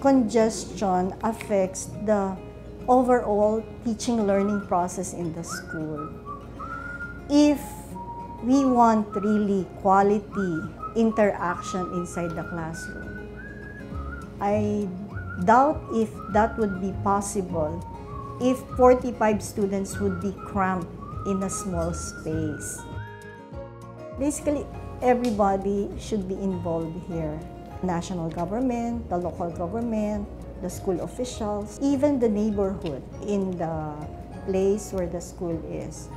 congestion affects the overall teaching learning process in the school. If we want really quality interaction inside the classroom, I doubt if that would be possible if 45 students would be cramped in a small space. Basically, everybody should be involved here. National government, the local government, the school officials, even the neighborhood in the place where the school is.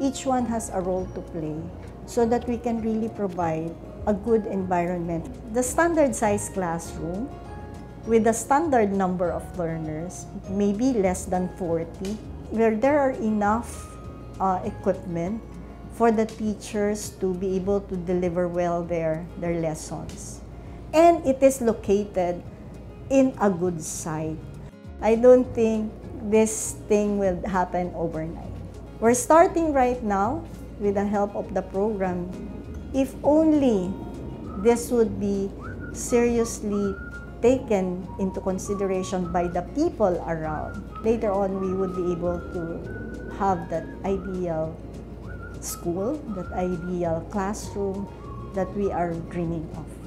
Each one has a role to play so that we can really provide a good environment. The standard size classroom with a standard number of learners, maybe less than 40, where there are enough uh, equipment for the teachers to be able to deliver well their, their lessons. And it is located in a good site. I don't think this thing will happen overnight. We're starting right now with the help of the program. If only this would be seriously taken into consideration by the people around, later on we would be able to have that ideal school, that ideal classroom that we are dreaming of.